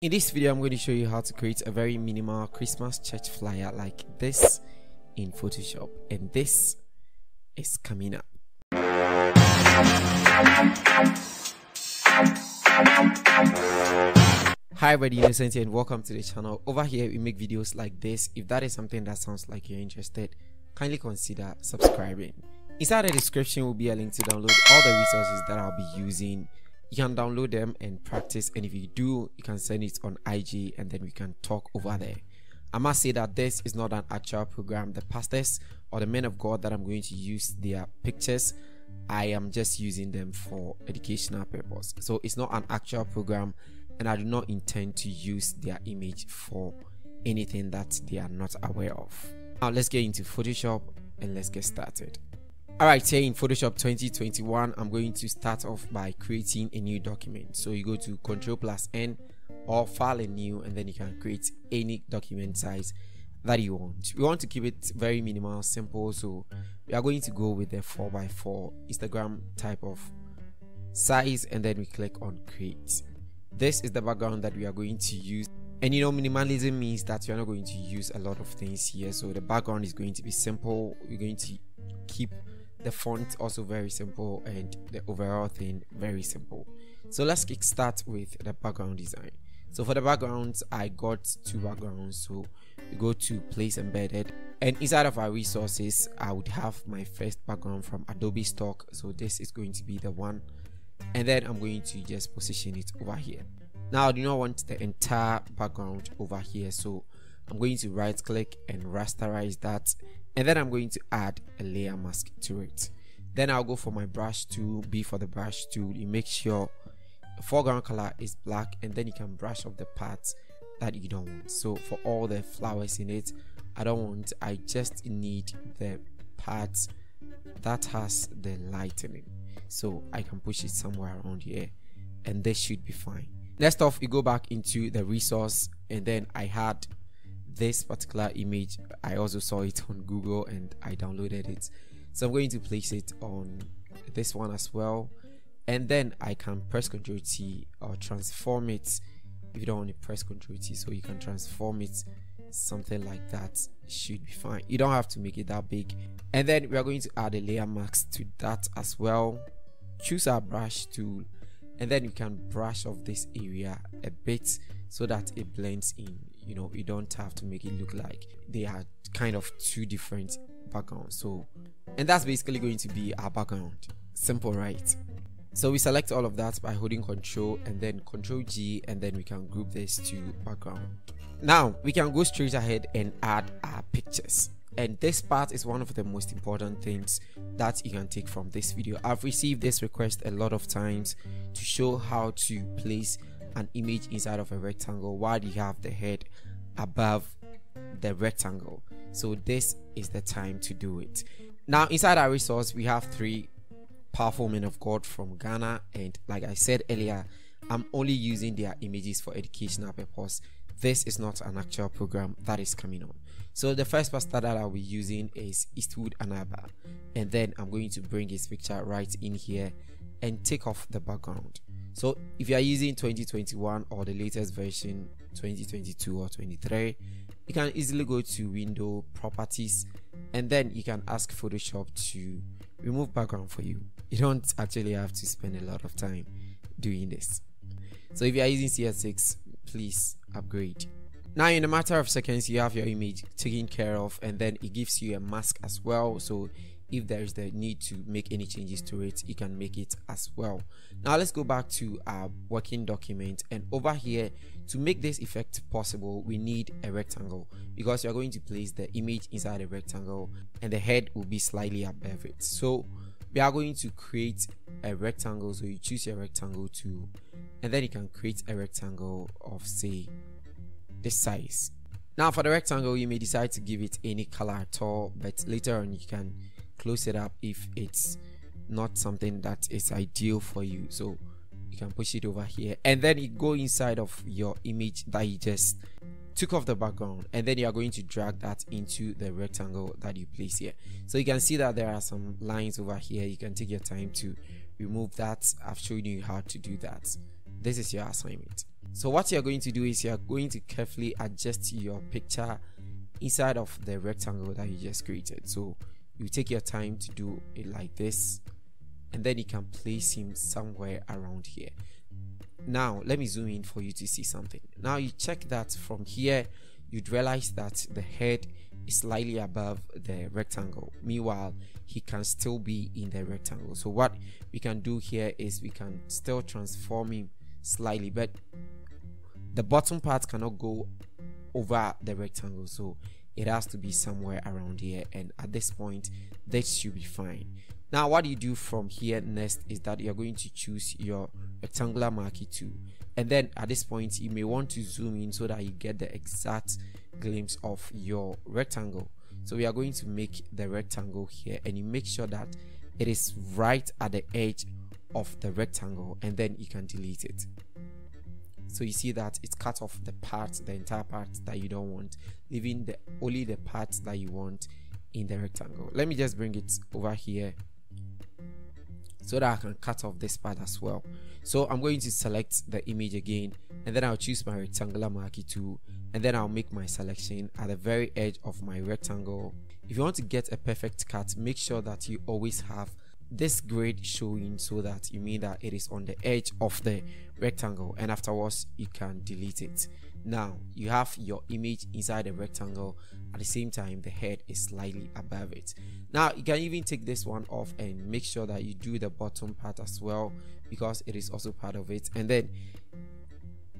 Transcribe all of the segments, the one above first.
In this video, I'm going to show you how to create a very minimal Christmas church flyer like this in Photoshop. And this is coming up. Hi everybody, Innocent here and welcome to the channel. Over here, we make videos like this. If that is something that sounds like you're interested, kindly consider subscribing. Inside the description will be a link to download all the resources that I'll be using you can download them and practice and if you do you can send it on ig and then we can talk over there. I must say that this is not an actual program. The pastors or the men of god that i'm going to use their pictures i am just using them for educational purpose. So it's not an actual program and i do not intend to use their image for anything that they are not aware of. Now let's get into photoshop and let's get started Alright, here in Photoshop 2021, I'm going to start off by creating a new document. So you go to Control plus N or File a New, and then you can create any document size that you want. We want to keep it very minimal, simple. So we are going to go with the 4x4 Instagram type of size, and then we click on Create. This is the background that we are going to use. And you know, minimalism means that you're not going to use a lot of things here. So the background is going to be simple. We're going to keep the font also very simple and the overall thing very simple. So let's kick start with the background design. So for the backgrounds i got two backgrounds. So we go to place embedded and inside of our resources i would have my first background from adobe stock. So this is going to be the one. And then i'm going to just position it over here. Now i do not want the entire background over here. So i'm going to right click and rasterize that and then I'm going to add a layer mask to it. Then I'll go for my brush tool B for the brush tool. You make sure the foreground color is black and then you can brush off the parts that you don't want. So for all the flowers in it I don't want I just need the parts that has the lightning so I can push it somewhere around here and this should be fine. Next off you go back into the resource and then I had this particular image i also saw it on google and i downloaded it. So i'm going to place it on this one as well. And then i can press ctrl t or transform it. If you don't want to press ctrl t so you can transform it. Something like that should be fine. You don't have to make it that big. And then we are going to add a layer mask to that as well. Choose our brush tool. And then you can brush off this area a bit so that it blends in you know you don't have to make it look like they are kind of two different backgrounds. So and that's basically going to be our background. Simple right? So we select all of that by holding control and then control G and then we can group this to background now we can go straight ahead and add our pictures. And this part is one of the most important things that you can take from this video. I've received this request a lot of times to show how to place an image inside of a rectangle while you have the head above the rectangle? So this is the time to do it. Now inside our resource we have three powerful men of god from ghana. And like i said earlier i'm only using their images for educational purpose. This is not an actual program that is coming on. So the first pastor that i'll be using is eastwood anaba. And then i'm going to bring his picture right in here and take off the background so if you are using 2021 or the latest version 2022 or 23 you can easily go to window properties and then you can ask photoshop to remove background for you. You don't actually have to spend a lot of time doing this. So if you are using cs6 please upgrade. Now in a matter of seconds you have your image taken care of and then it gives you a mask as well. So if there is the need to make any changes to it you can make it as well. Now let's go back to our working document. And over here to make this effect possible we need a rectangle because you're going to place the image inside a rectangle and the head will be slightly above it. So we are going to create a rectangle. So you choose your rectangle tool and then you can create a rectangle of say this size. Now for the rectangle you may decide to give it any color at all but later on you can close it up if it's not something that is ideal for you. So you can push it over here. And then you go inside of your image that you just took off the background. And then you are going to drag that into the rectangle that you place here. So you can see that there are some lines over here. You can take your time to remove that. I've shown you how to do that. This is your assignment. So what you're going to do is you're going to carefully adjust your picture inside of the rectangle that you just created. So you take your time to do it like this and then you can place him somewhere around here. Now let me zoom in for you to see something. Now you check that from here you'd realize that the head is slightly above the rectangle. Meanwhile he can still be in the rectangle. So what we can do here is we can still transform him slightly but the bottom part cannot go over the rectangle. So it has to be somewhere around here and at this point this should be fine. Now what you do from here next is that you're going to choose your rectangular marquee tool. And then at this point you may want to zoom in so that you get the exact glimpse of your rectangle. So we are going to make the rectangle here and you make sure that it is right at the edge of the rectangle and then you can delete it so you see that it's cut off the part the entire part that you don't want leaving the only the parts that you want in the rectangle. Let me just bring it over here so that I can cut off this part as well. So I'm going to select the image again and then I'll choose my rectangular marquee tool and then I'll make my selection at the very edge of my rectangle. If you want to get a perfect cut make sure that you always have this grid showing so that you mean that it is on the edge of the rectangle and afterwards you can delete it. Now you have your image inside the rectangle. At the same time the head is slightly above it. Now you can even take this one off and make sure that you do the bottom part as well because it is also part of it. And then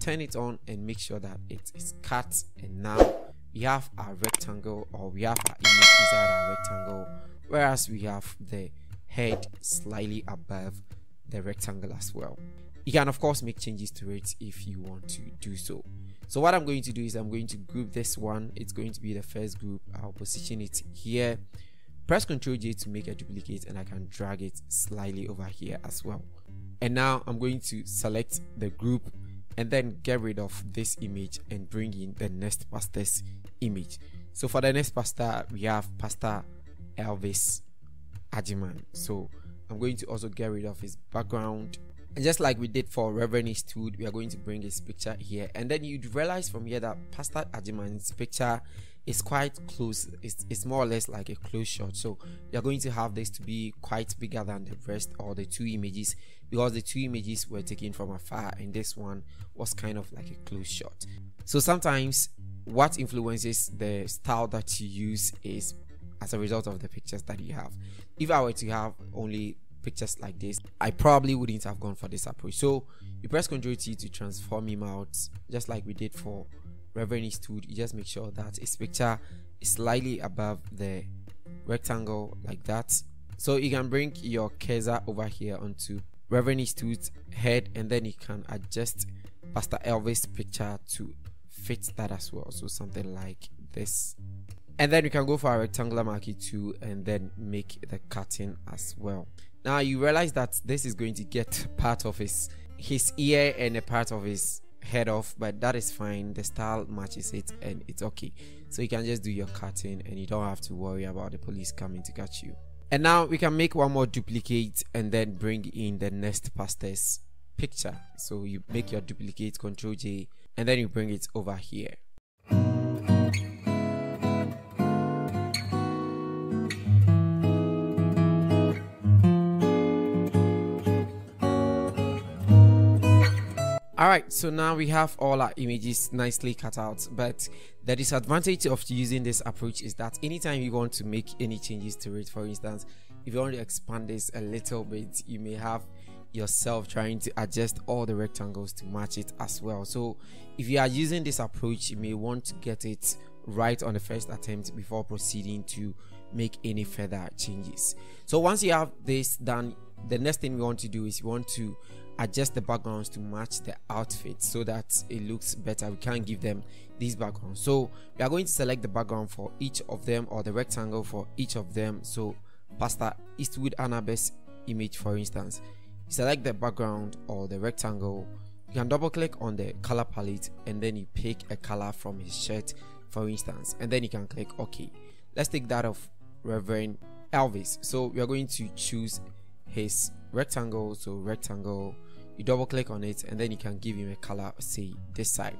turn it on and make sure that it is cut. And now we have our rectangle or we have our image inside our rectangle whereas we have the head slightly above the rectangle as well. You can of course make changes to it if you want to do so. So what i'm going to do is i'm going to group this one. It's going to be the first group. I'll position it here. Press ctrl j to make a duplicate and i can drag it slightly over here as well. And now i'm going to select the group and then get rid of this image and bring in the next pastor's image. So for the next pastor we have pastor elvis Agyemang. So I'm going to also get rid of his background. And just like we did for Reverend Eastwood, we are going to bring his picture here. And then you'd realize from here that Pastor Agyemang's picture is quite close. It's, it's more or less like a close shot. So you're going to have this to be quite bigger than the rest or the two images because the two images were taken from afar and this one was kind of like a close shot. So sometimes what influences the style that you use is as a result of the pictures that you have if I were to have only pictures like this, I probably wouldn't have gone for this approach. So you press Ctrl T to transform him out, just like we did for Reverend Eastwood. You just make sure that his picture is slightly above the rectangle like that. So you can bring your cursor over here onto Reverend Eastwood's head, and then you can adjust Pastor Elvis' picture to fit that as well. So something like this and then you can go for a rectangular marquee too and then make the cutting as well. Now you realize that this is going to get part of his his ear and a part of his head off but that is fine. The style matches it and it's okay. So you can just do your cutting and you don't have to worry about the police coming to catch you. And now we can make one more duplicate and then bring in the next pastor's picture. So you make your duplicate control j and then you bring it over here all right so now we have all our images nicely cut out but the disadvantage of using this approach is that anytime you want to make any changes to it for instance if you want to expand this a little bit you may have yourself trying to adjust all the rectangles to match it as well. So if you are using this approach you may want to get it right on the first attempt before proceeding to make any further changes. So once you have this done the next thing we want to do is we want to adjust the backgrounds to match the outfit so that it looks better. We can't give them these backgrounds so we are going to select the background for each of them or the rectangle for each of them. So pastor eastwood Anaba's image for instance. Select the background or the rectangle. You can double click on the color palette and then you pick a color from his shirt for instance and then you can click ok. Let's take that of reverend elvis. So we are going to choose his rectangle. So rectangle you double click on it and then you can give him a color say this side.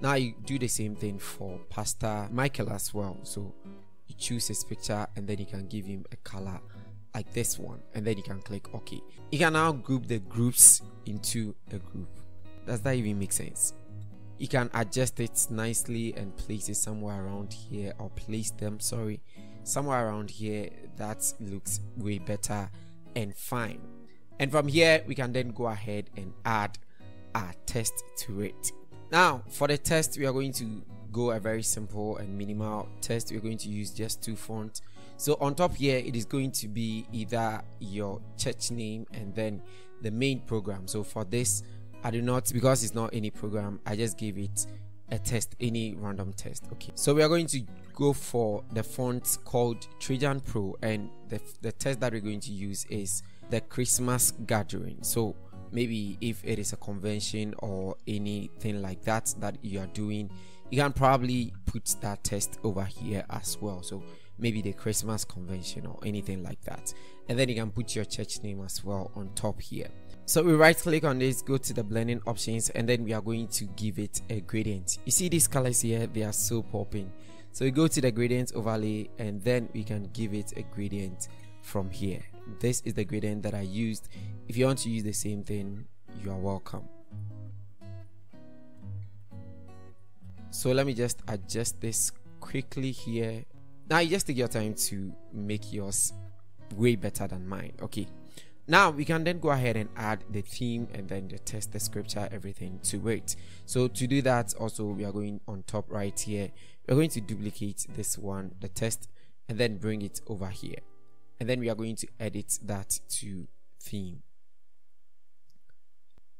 Now you do the same thing for pastor michael as well. So you choose his picture and then you can give him a color like this one and then you can click ok. You can now group the groups into a group. Does that even make sense? You can adjust it nicely and place it somewhere around here or place them sorry somewhere around here that looks way better and fine and from here we can then go ahead and add our test to it. Now for the test we are going to go a very simple and minimal test. We're going to use just two fonts. So on top here it is going to be either your church name and then the main program. So for this i do not because it's not any program i just give it a test any random test. Okay. So we are going to go for the font called trajan pro. And the, the test that we're going to use is the christmas gathering. So maybe if it is a convention or anything like that that you are doing you can probably put that test over here as well. So maybe the christmas convention or anything like that. And then you can put your church name as well on top here. So we right click on this go to the blending options and then we are going to give it a gradient. You see these colors here they are so popping. So we go to the gradient overlay and then we can give it a gradient from here this is the gradient that I used. If you want to use the same thing you are welcome. So let me just adjust this quickly here. Now you just take your time to make yours way better than mine. Okay. Now we can then go ahead and add the theme and then the test the scripture everything to it. So to do that also we are going on top right here. We're going to duplicate this one the test and then bring it over here and then we are going to edit that to theme.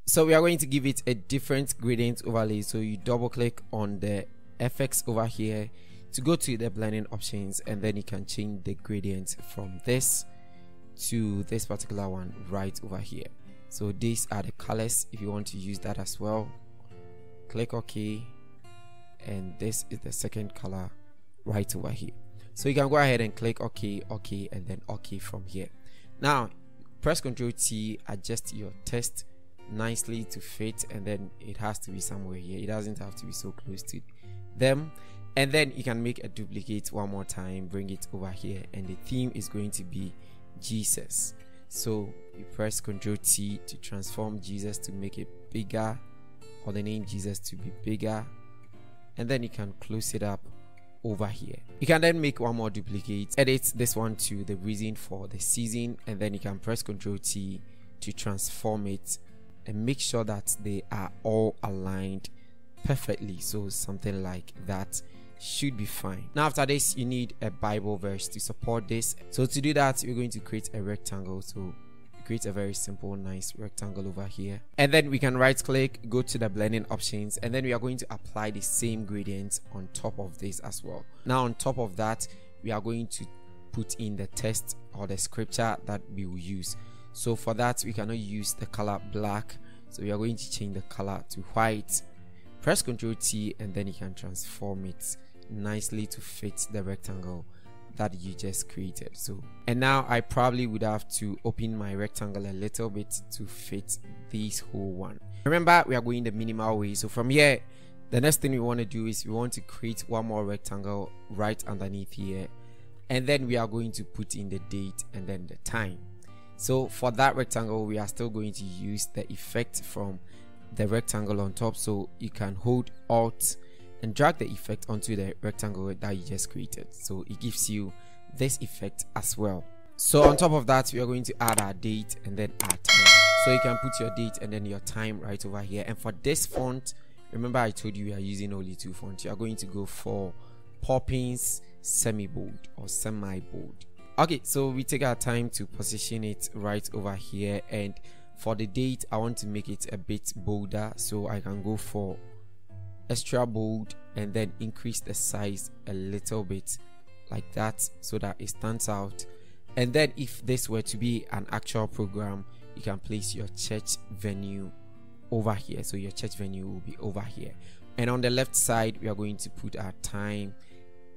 So we are going to give it a different gradient overlay. So you double click on the fx over here to go to the blending options and then you can change the gradient from this to this particular one right over here. So these are the colors. If you want to use that as well click ok. And this is the second color right over here so you can go ahead and click ok ok and then ok from here. Now press ctrl t adjust your test nicely to fit and then it has to be somewhere here. It doesn't have to be so close to them. And then you can make a duplicate one more time bring it over here and the theme is going to be jesus. So you press ctrl t to transform jesus to make it bigger or the name jesus to be bigger. And then you can close it up over here. You can then make one more duplicate edit this one to the reason for the season and then you can press ctrl t to transform it and make sure that they are all aligned perfectly. So something like that should be fine. Now after this you need a bible verse to support this. So to do that we're going to create a rectangle. So create a very simple nice rectangle over here. And then we can right click go to the blending options and then we are going to apply the same gradient on top of this as well. Now on top of that we are going to put in the text or the scripture that we will use. So for that we cannot use the color black. So we are going to change the color to white. Press ctrl t and then you can transform it nicely to fit the rectangle that you just created. So and now i probably would have to open my rectangle a little bit to fit this whole one. Remember we are going the minimal way. So from here the next thing we want to do is we want to create one more rectangle right underneath here. And then we are going to put in the date and then the time. So for that rectangle we are still going to use the effect from the rectangle on top. So you can hold alt and drag the effect onto the rectangle that you just created. So it gives you this effect as well. So on top of that we are going to add our date and then our time. So you can put your date and then your time right over here. And for this font remember i told you we are using only two fonts. You are going to go for poppins semi bold or semi bold okay so we take our time to position it right over here. And for the date i want to make it a bit bolder so i can go for extra bold and then increase the size a little bit like that so that it stands out. And then if this were to be an actual program you can place your church venue over here. So your church venue will be over here. And on the left side we are going to put our time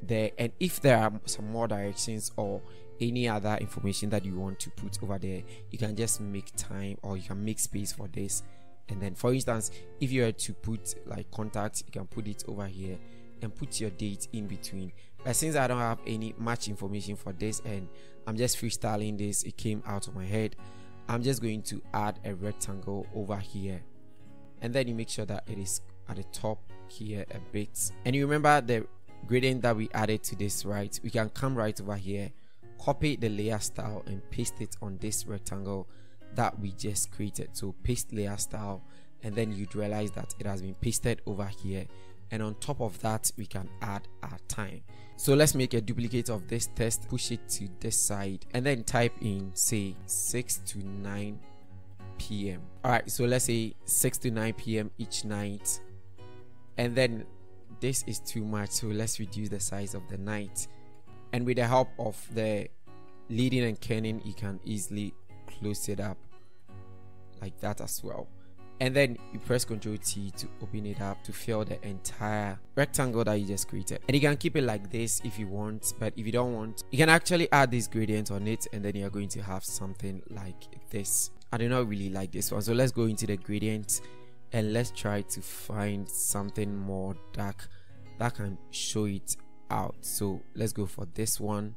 there. And if there are some more directions or any other information that you want to put over there you can just make time or you can make space for this and then for instance if you were to put like contact you can put it over here and put your date in between. But since i don't have any much information for this and i'm just freestyling this it came out of my head i'm just going to add a rectangle over here. And then you make sure that it is at the top here a bit. And you remember the gradient that we added to this right? We can come right over here copy the layer style and paste it on this rectangle that we just created. So paste layer style and then you'd realize that it has been pasted over here. And on top of that we can add our time. So let's make a duplicate of this test push it to this side and then type in say 6 to 9 p.m all right so let's say 6 to 9 p.m each night. And then this is too much so let's reduce the size of the night. And with the help of the leading and kerning you can easily close it up like that as well. And then you press ctrl t to open it up to fill the entire rectangle that you just created. And you can keep it like this if you want but if you don't want you can actually add this gradient on it and then you're going to have something like this. I do not really like this one so let's go into the gradient and let's try to find something more dark that can show it out. So let's go for this one.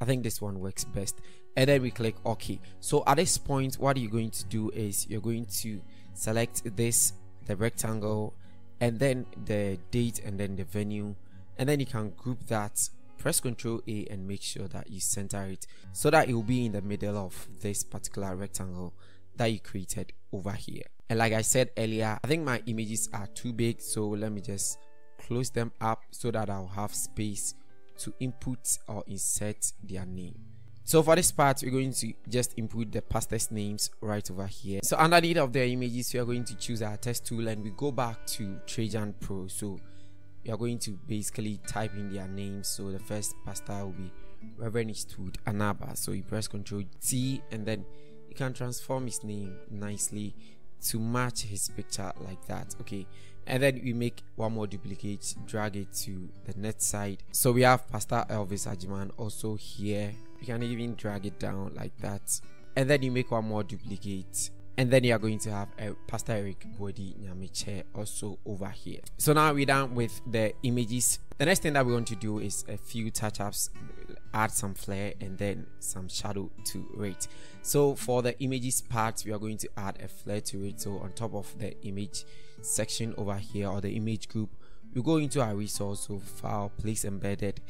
I think this one works best and then we click ok. So at this point what you're going to do is you're going to select this the rectangle and then the date and then the venue. And then you can group that press ctrl a and make sure that you center it so that it will be in the middle of this particular rectangle that you created over here. And like i said earlier i think my images are too big so let me just close them up so that i'll have space to input or insert their name so for this part we're going to just input the pastors names right over here. So underneath of the images we are going to choose our test tool and we go back to trajan pro. So we are going to basically type in their names. So the first pastor will be reverend Eastwood anaba. So you press ctrl t and then you can transform his name nicely to match his picture like that. Okay. And then we make one more duplicate drag it to the next side. So we have pastor elvis Agyemang also here you can even drag it down like that. And then you make one more duplicate. And then you are going to have a pastor eric Boadi Nyamekye also over here. So now we're done with the images. The next thing that we want to do is a few touch-ups add some flare and then some shadow to it. So for the images part we are going to add a flare to it. So on top of the image section over here or the image group we go into our resource so file place embedded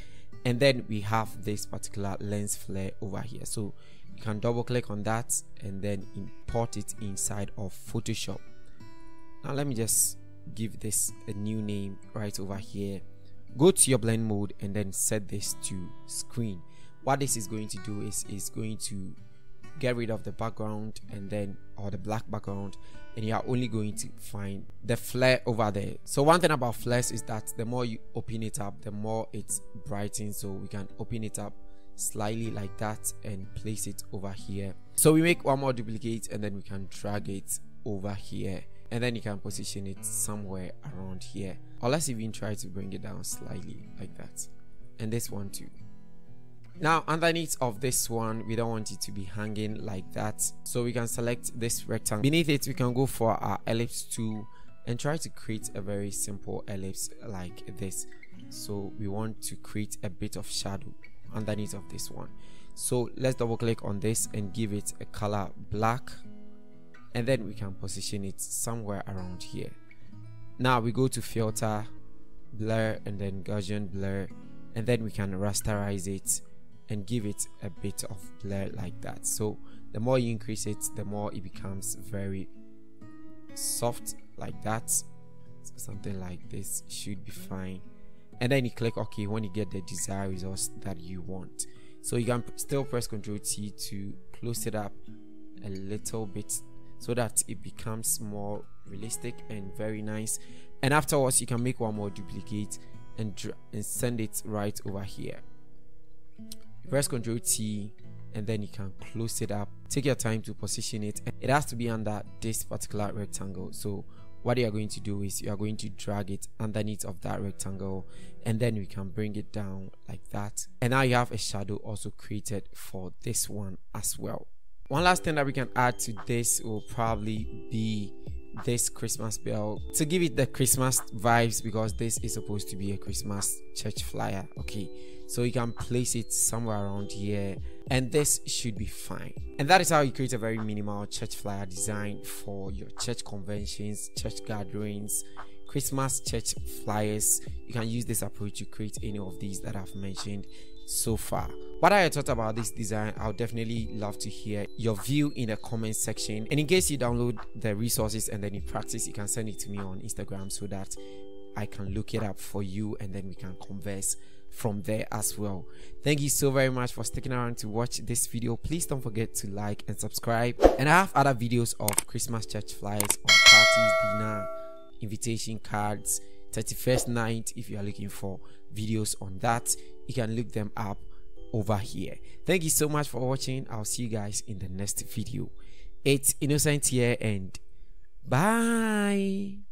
and then we have this particular lens flare over here. So you can double click on that and then import it inside of photoshop. Now let me just give this a new name right over here. Go to your blend mode and then set this to screen. What this is going to do is is going to get rid of the background and then or the black background and you are only going to find the flare over there. So one thing about flares is that the more you open it up the more it's brightens. So we can open it up slightly like that and place it over here. So we make one more duplicate and then we can drag it over here. And then you can position it somewhere around here. Or let's even try to bring it down slightly like that. And this one too now underneath of this one we don't want it to be hanging like that. So we can select this rectangle. Beneath it we can go for our ellipse tool and try to create a very simple ellipse like this. So we want to create a bit of shadow underneath of this one. So let's double click on this and give it a color black. And then we can position it somewhere around here. Now we go to filter blur and then Gaussian blur. And then we can rasterize it and give it a bit of blur like that. So the more you increase it the more it becomes very soft like that. So something like this should be fine. And then you click ok when you get the desired results that you want. So you can still press ctrl t to close it up a little bit so that it becomes more realistic and very nice. And afterwards you can make one more duplicate and, and send it right over here press ctrl t and then you can close it up. Take your time to position it. It has to be under this particular rectangle. So what you are going to do is you are going to drag it underneath of that rectangle and then we can bring it down like that. And now you have a shadow also created for this one as well. One last thing that we can add to this will probably be this Christmas bell to give it the Christmas vibes because this is supposed to be a Christmas church flyer. Okay, so you can place it somewhere around here, and this should be fine. And that is how you create a very minimal church flyer design for your church conventions, church gatherings, Christmas church flyers. You can use this approach to create any of these that I've mentioned so far. What are your thoughts about this design? I would definitely love to hear your view in the comment section. And in case you download the resources and then you practice, you can send it to me on Instagram so that I can look it up for you and then we can converse from there as well. Thank you so very much for sticking around to watch this video. Please don't forget to like and subscribe. And I have other videos of Christmas church flyers on parties, dinner, invitation cards, 31st night if you are looking for videos on that you can look them up over here. Thank you so much for watching. I'll see you guys in the next video. It's innocent here and bye